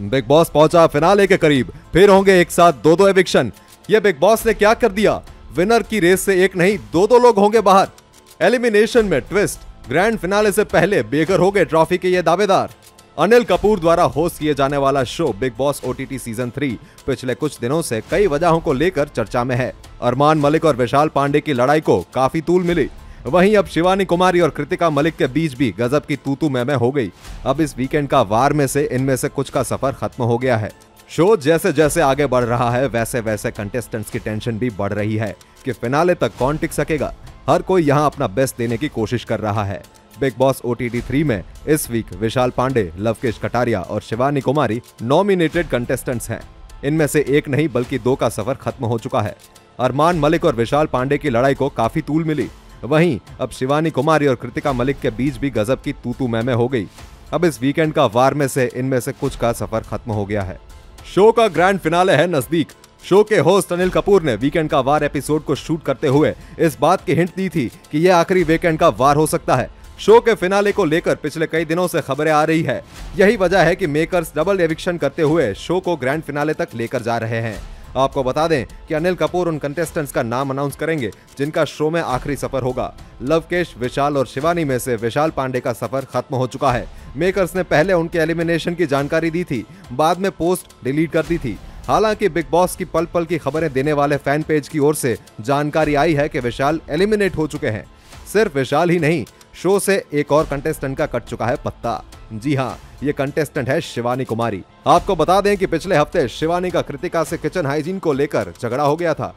Big boss पहुँचा finale के करीब। फिर होंगे एक साथ दो दो एविक्शन ये बिग बॉस ने क्या कर दिया? विनर की रेस से एक नहीं दो दो लोग होंगे बाहर। एलिमिनेशन में ट्विस्ट ग्रैंड फिनाले से पहले बेघर हो गए ट्रॉफी के ये दावेदार। अनिल कपूर द्वारा होस्ट किए जाने वाला show Bigg Boss OTT season three पिछले कुछ दिनों से कई वजहों को लेकर चर्चा में है। अरमान मलिक और विशाल पांडे की लड़ाई को काफ़ी तूल मिली। वहीं अब शिवानी कुमारी और कृतिका मलिक के बीच भी गजब की तूतू मैमे हो गई। अब इस वीकेंड का वार में से, इनमें से कुछ का सफ़र खत्म हो गया है। शो जैसे जैसे आगे बढ़ रहा है वैसे वैसे कंटेस्टेंट्स की टेंशन भी बढ़ रही है कि फिनाले तक कौन टिक सकेगा। हर कोई यहाँ अपना बेस्ट देने की कोशिश कर रहा है। Bigg Boss O T three में इस वीक विशाल पांडे, लवकेश कटारिया और शिवानी कुमारी नॉमिनेटेड कंटेस्टेंट्स हैं। इनमें से एक नहीं, बल्कि दो का सफ़र खत्म हो चुका है। अरमान मलिक और विशाल पांडे की लड़ाई को काफ़ी तूल मिली। वहीं, अब शिवानी कुमारी और कृतिका मलिक के बीच भी गजब की तूतू मैमे हो गई। अब इस वीकेंड का वार में से, इनमें से कुछ का सफ़र खत्म हो गया है। शो का ग्रैंड फिनाले है नज़दीक। शो के होस्ट अनिल कपूर ने वीकेंड का वार एपिसोड को शूट करते हुए इस बात की हिंट दी थी कि यह आखिरी वीकेंड का वार हो सकता है। शो के फिनाले को लेकर पिछले कई दिनों से खबरें आ रही है। यही वजह है कि मेकर्स डबल एविक्शन करते हुए शो को ग्रैंड फिनाले तक लेकर जा रहे हैं। आपको बता दें कि अनिल कपूर उन कंटेस्टेंट्स का नाम अनाउंस करेंगे, जिनका शो में आखिरी सफ़र होगा। लवकेश, विशाल और शिवानी में से विशाल पांडे का सफ़र खत्म हो चुका है। मेकर्स ने पहले उनके एलिमिनेशन की जानकारी दी थी, बाद में पोस्ट डिलीट कर दी थी। हालाँकि बिग बॉस की पल पल की खबरें देने वाले फ़ैन पेज की ओर से जानकारी आई है कि विशाल एलिमिनेट हो चुके हैं। सिर्फ़ विशाल ही नहीं शो से एक और कंटेस्टेंट का कट चुका है पत्ता। जी हाँ ये कंटेस्टेंट है शिवानी कुमारी। आपको बता दें कि पिछले हफ़्ते शिवानी का कृतिका से किचन हाइजीन को लेकर झगड़ा हो गया था।